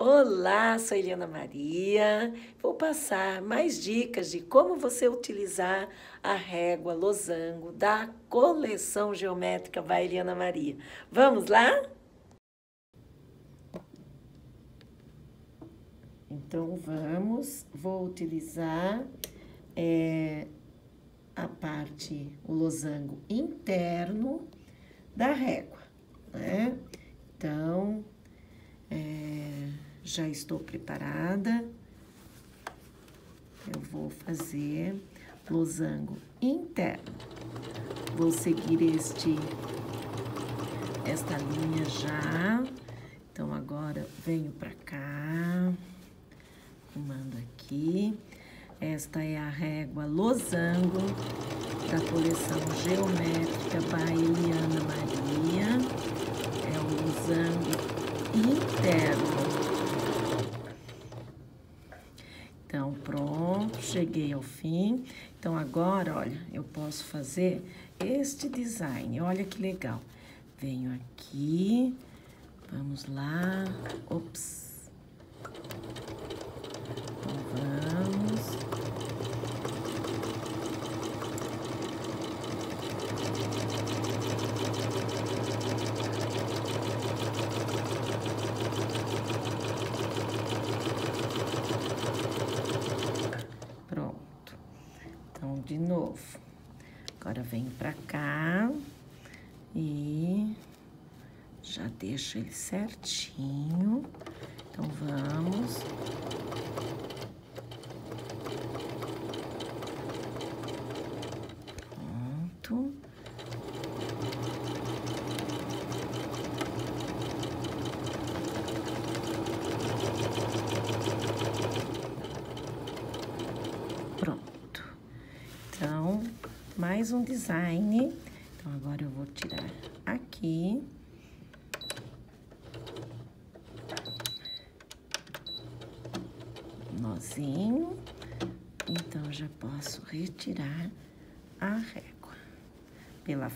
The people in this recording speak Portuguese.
Olá, sou Eliana Maria. Vou passar mais dicas de como você utilizar a régua losango da coleção geométrica by Eliana Maria. Vamos lá? Então, vamos. Vou utilizar é, a parte, o losango interno da régua, né? Então, é, já estou preparada. Eu vou fazer losango interno. Vou seguir este, esta linha já. Então, agora venho para cá, arrumando aqui. Esta é a régua losango da coleção geométrica by Eliana Maria. É o losango interno. Então, pronto, cheguei ao fim. Então, agora, olha, eu posso fazer este design. Olha que legal. Venho aqui, vamos lá. Ops. De novo. Agora venho pra cá e já deixo ele certinho. Então, vamos. Pronto. Pronto. Então, mais um design. Então, agora eu vou tirar aqui. Nozinho. Então, já posso retirar a régua pela.